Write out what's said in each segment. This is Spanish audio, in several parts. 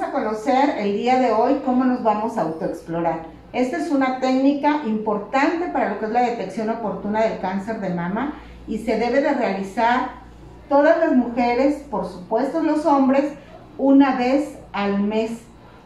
conocer el día de hoy cómo nos vamos a autoexplorar. Esta es una técnica importante para lo que es la detección oportuna del cáncer de mama y se debe de realizar todas las mujeres, por supuesto los hombres, una vez al mes.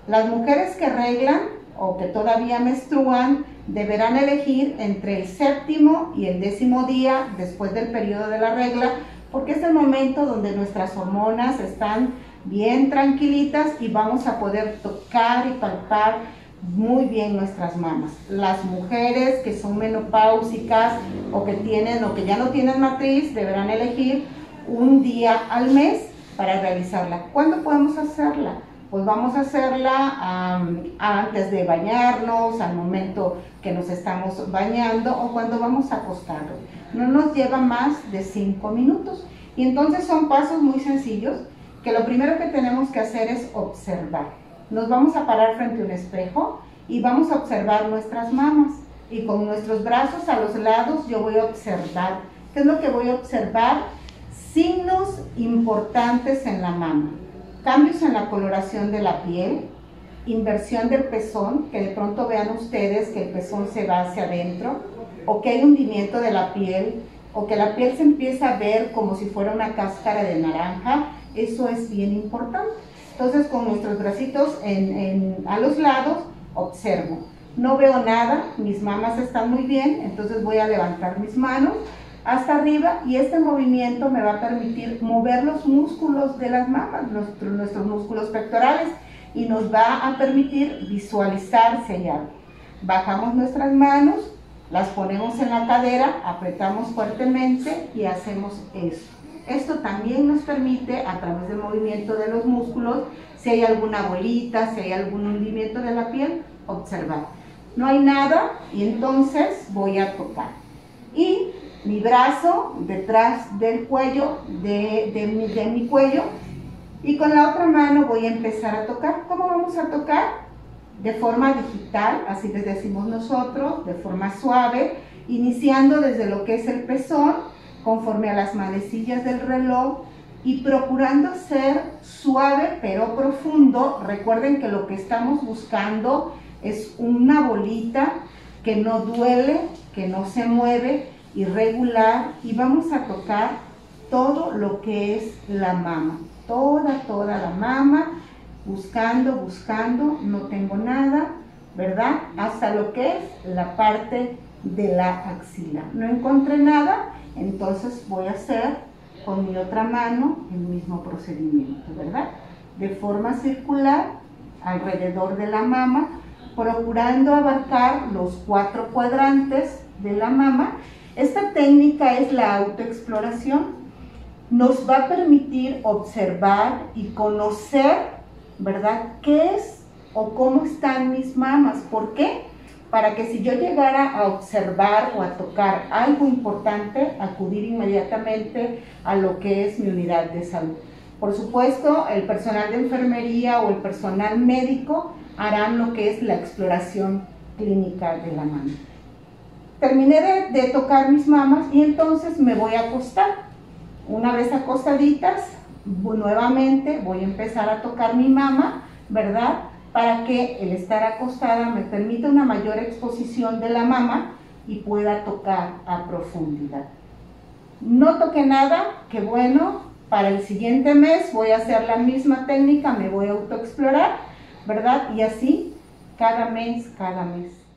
Las mujeres que arreglan o que todavía menstruan deberán elegir entre el séptimo y el décimo día después del periodo de la regla, porque es el momento donde nuestras hormonas están bien tranquilitas y vamos a poder tocar y palpar muy bien nuestras mamas. Las mujeres que son menopáusicas o que tienen o que ya no tienen matriz deberán elegir un día al mes para realizarla. ¿Cuándo podemos hacerla? Pues vamos a hacerla antes de bañarnos, al momento que nos estamos bañando o cuando vamos a acostarnos. No nos lleva más de 5 minutos. Y entonces son pasos muy sencillos que lo primero que tenemos que hacer es observar. Nos vamos a parar frente a un espejo y vamos a observar nuestras mamas. Y con nuestros brazos a los lados yo voy a observar. ¿Qué es lo que voy a observar? Signos importantes en la mama cambios en la coloración de la piel, inversión del pezón, que de pronto vean ustedes que el pezón se va hacia adentro, o que hay hundimiento de la piel, o que la piel se empieza a ver como si fuera una cáscara de naranja, eso es bien importante. Entonces con nuestros bracitos a los lados, observo. No veo nada, mis mamas están muy bien, entonces voy a levantar mis manos hasta arriba y este movimiento me va a permitir mover los músculos de las mamas, nuestros, músculos pectorales y nos va a permitir visualizar si Bajamos nuestras manos, las ponemos en la cadera, apretamos fuertemente y hacemos eso. Esto también nos permite, a través del movimiento de los músculos, si hay alguna bolita, si hay algún hundimiento de la piel, observar. No hay nada y entonces voy a tocar. Y mi brazo detrás del cuello, de, de, mi, cuello, y con la otra mano voy a empezar a tocar. ¿Cómo vamos a tocar? De forma digital, así les decimos nosotros, de forma suave, iniciando desde lo que es el pezón, conforme a las manecillas del reloj, y procurando ser suave pero profundo. Recuerden que lo que estamos buscando es una bolita que no duele, que no se mueve, irregular y vamos a tocar todo lo que es la mama, toda, toda la mama, buscando, buscando, no tengo nada, ¿verdad? Hasta lo que es la parte de la axila. No encontré nada, entonces voy a hacer con mi otra mano el mismo procedimiento, ¿verdad? De forma circular alrededor de la mama, procurando abarcar los cuatro cuadrantes de la mama esta técnica es la autoexploración. Nos va a permitir observar y conocer, ¿verdad? ¿Qué es o cómo están mis mamas? ¿Por qué? Para que si yo llegara a observar o a tocar algo importante, acudir inmediatamente a lo que es mi unidad de salud. Por supuesto, el personal de enfermería o el personal médico harán lo que es la exploración clínica de la mano. Terminé de, tocar mis mamas y entonces me voy a acostar. Una vez acostaditas, nuevamente voy a empezar a tocar mi mama, ¿verdad? Para que el estar acostada me permita una mayor exposición de la mama y pueda tocar a profundidad. No toqué nada, qué bueno, para el siguiente mes voy a hacer la misma técnica, me voy a autoexplorar, ¿verdad? Y así cada mes, cada mes.